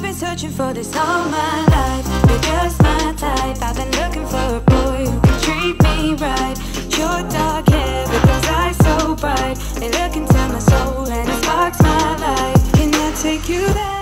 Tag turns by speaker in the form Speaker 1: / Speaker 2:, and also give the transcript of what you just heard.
Speaker 1: I've been searching for this all my life. You're just my type. I've been looking for a boy who can treat me right. Your dark hair with those eyes so bright. They look into my soul and it sparks my life. Can I take you there?